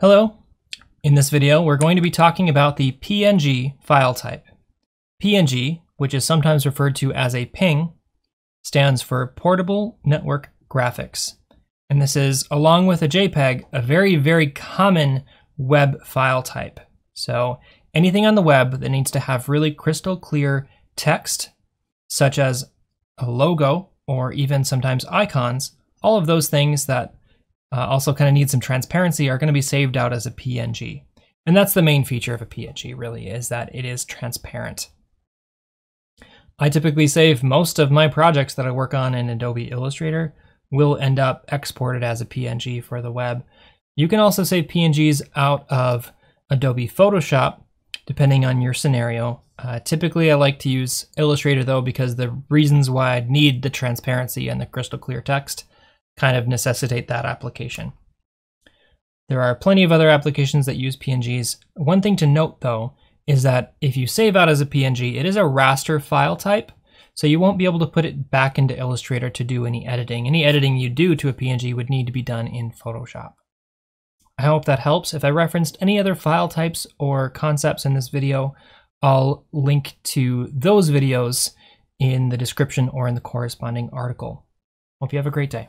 Hello. In this video, we're going to be talking about the PNG file type. PNG, which is sometimes referred to as a ping, stands for Portable Network Graphics. And this is, along with a JPEG, a very, very common web file type. So anything on the web that needs to have really crystal clear text, such as a logo or even sometimes icons, all of those things that uh, also kind of need some transparency are going to be saved out as a PNG. And that's the main feature of a PNG really is that it is transparent. I typically save most of my projects that I work on in Adobe Illustrator will end up exported as a PNG for the web. You can also save PNGs out of Adobe Photoshop depending on your scenario. Uh, typically I like to use Illustrator though because the reasons why I need the transparency and the crystal clear text kind of necessitate that application. There are plenty of other applications that use PNGs. One thing to note though is that if you save out as a PNG, it is a raster file type, so you won't be able to put it back into Illustrator to do any editing. Any editing you do to a PNG would need to be done in Photoshop. I hope that helps. If I referenced any other file types or concepts in this video, I'll link to those videos in the description or in the corresponding article. Hope you have a great day.